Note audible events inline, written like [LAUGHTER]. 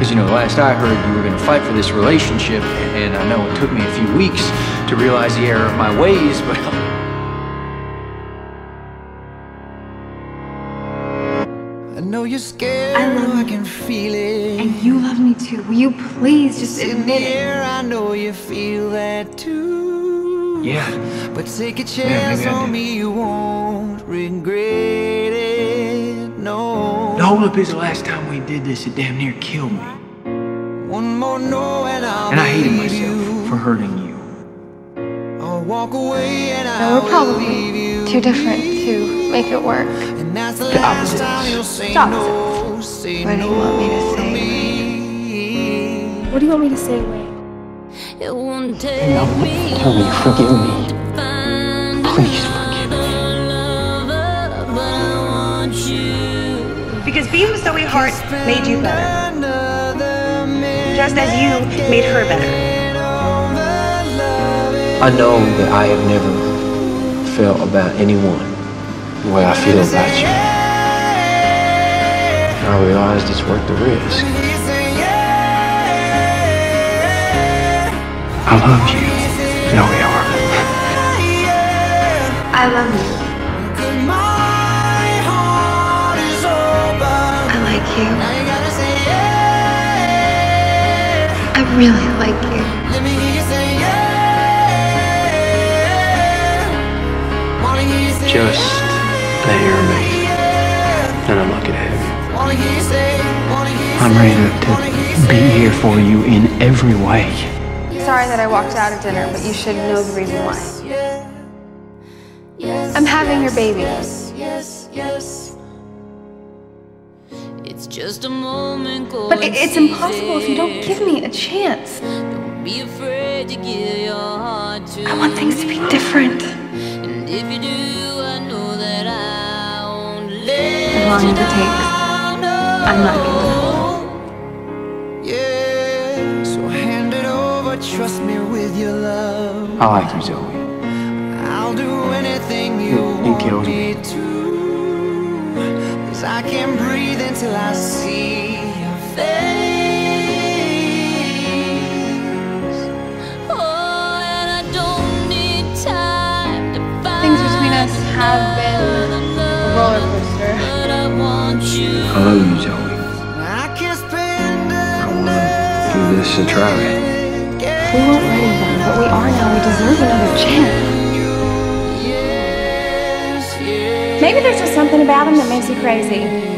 Because, you know, the last I heard, you were going to fight for this relationship, and I know it took me a few weeks to realize the error of my ways, but. [LAUGHS] I know you're scared, I love I can feel it. And you love me too. Will you please just in the admit it? I know you feel that too. Yeah. But take a chance maybe I on me, you won't regret it. No. The holdup is the last time we did this, it damn near killed me. One more no, and I'll And I hated myself you. for hurting you. I'll walk away and No, I we're will probably leave you. too different to make it work. And that's the, The last opposites. time you'll say The no. Say What do you no want me to say, me. What do you want me to say, Wade? It won't take No, me tell me, forgive me. find Please Because being with Zoe Hart made you better, just as you made her better. I know that I have never felt about anyone the way I feel about you. I realized it's worth the risk. I love you, Zoe Hart. I love you. I like you. I really like you. Just the hair me. And I'm lucky to have you. I'm ready to, to be here for you in every way. Sorry that I walked out of dinner, but you should know the reason why. I'm having your baby. It's just a moment go But it, it's impossible if you don't give me a chance. Don't be afraid to give your heart to I want things to be different. And if you do, I know that I won't let As long as it takes. I'm not giving up. Yeah, so hand it over, trust me with your love. I like you, Zoe. I'll do anything you It- it want kills me me. to. Cause I can't breathe until I see your face. Oh, and I don't need time to find Things between us have been a roller coaster. I want you. I love you, Zoe. I can spend I want to give this a try. We weren't ready then, but we are now. We deserve another chance. Maybe there's just something about him that makes you crazy.